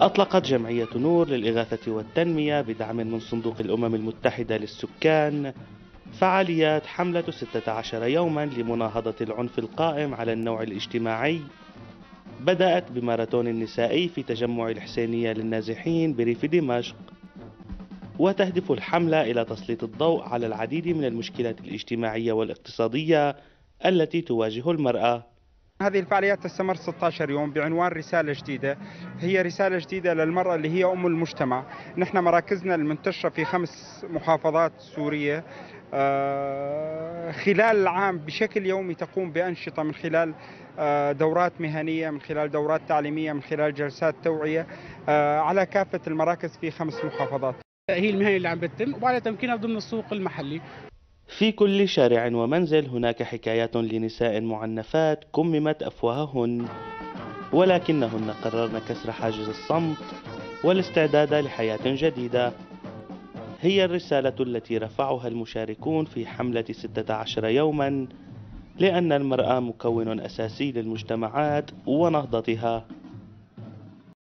أطلقت جمعية نور للإغاثة والتنمية بدعم من صندوق الأمم المتحدة للسكان فعاليات حملة 16 يوما لمناهضة العنف القائم على النوع الاجتماعي بدأت بماراثون نسائي في تجمع الحسينية للنازحين بريف دمشق وتهدف الحملة إلى تسليط الضوء على العديد من المشكلات الاجتماعية والاقتصادية التي تواجه المرأة. هذه الفعاليات تستمر 16 يوم بعنوان رسالة جديدة. هي رسالة جديدة للمرأة اللي هي أم المجتمع. نحن مراكزنا المنتشرة في خمس محافظات سورية. آه، خلال العام بشكل يومي تقوم بأنشطة من خلال آه، دورات مهنية من خلال دورات تعليمية من خلال جلسات توعية آه، على كافة المراكز في خمس محافظات. هي المهنه اللي عم بتتم وبعدها تمكينها ضمن السوق المحلي. في كل شارع ومنزل هناك حكايات لنساء معنفات كممت أفواههن ولكنهن قررن كسر حاجز الصمت والاستعداد لحياة جديدة. هي الرسالة التي رفعها المشاركون في حملة 16 يوما لأن المرأة مكون أساسي للمجتمعات ونهضتها.